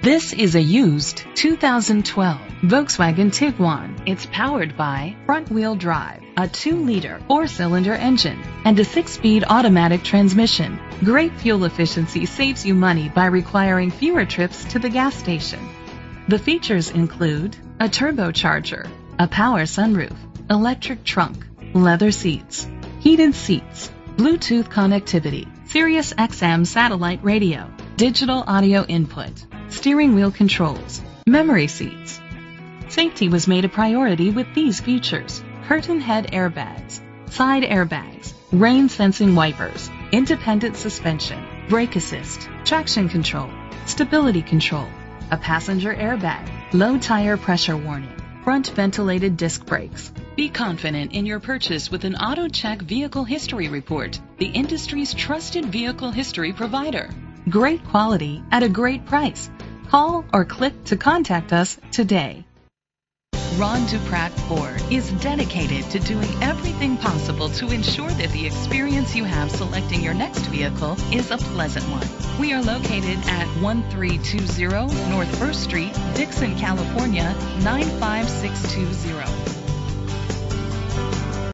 This is a used 2012 Volkswagen Tiguan. It's powered by front-wheel drive, a 2-liter 4-cylinder engine, and a 6-speed automatic transmission. Great fuel efficiency saves you money by requiring fewer trips to the gas station. The features include a turbocharger, a power sunroof, electric trunk, leather seats, heated seats, Bluetooth connectivity, Sirius XM satellite radio, digital audio input, steering wheel controls, memory seats. Safety was made a priority with these features. Curtain head airbags, side airbags, rain sensing wipers, independent suspension, brake assist, traction control, stability control, a passenger airbag, low tire pressure warning, front ventilated disc brakes. Be confident in your purchase with an AutoCheck Vehicle History Report, the industry's trusted vehicle history provider. Great quality at a great price. Call or click to contact us today. Ron DuPratt Ford is dedicated to doing everything possible to ensure that the experience you have selecting your next vehicle is a pleasant one. We are located at 1320 North 1st Street, Dixon, California 95620.